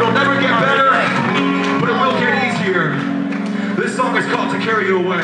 It'll never get better, but it will get easier. This song is called To Carry You Away.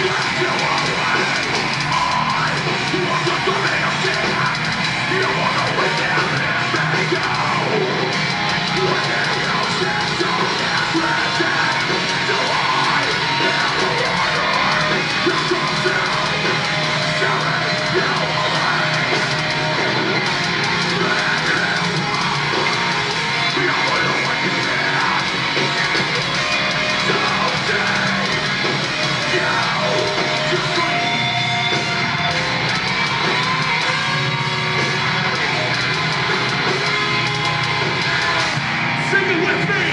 You are With me!